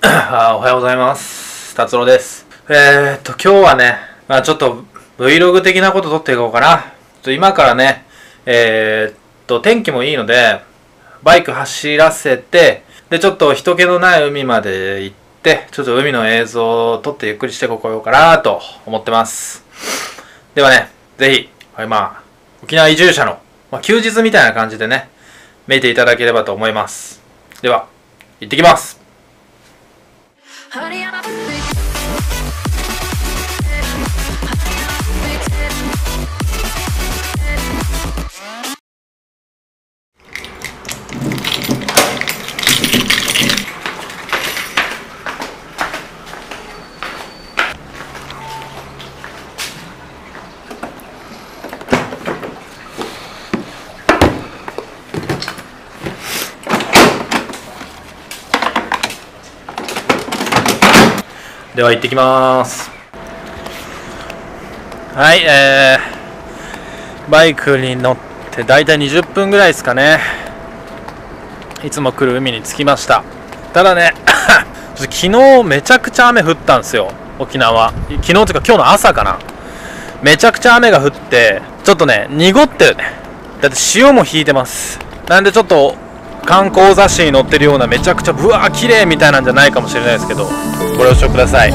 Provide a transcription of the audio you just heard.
あおはようございます。達郎です。えー、っと、今日はね、まあちょっと Vlog 的なこと撮っていこうかな。ちょっと今からね、えー、っと、天気もいいので、バイク走らせて、で、ちょっと人気のない海まで行って、ちょっと海の映像を撮ってゆっくりしてこようかなと思ってます。ではね、ぜひ、はい、まあ、沖縄移住者の、まあ、休日みたいな感じでね、見ていただければと思います。では、行ってきます。Honey, I'm a では行ってきます。はいえー、バイクに乗って大体20分ぐらいですかね。いつも来る海に着きました。ただね 昨日めちゃくちゃ雨降ったんですよ沖縄。昨日というか今日の朝かな。めちゃくちゃ雨が降ってちょっとね濁ってるね。だって潮も引いてます。なんでちょっと観光雑誌に載ってるようなめちゃくちゃぶわー綺麗みたいなんじゃないかもしれないですけどご了承ください。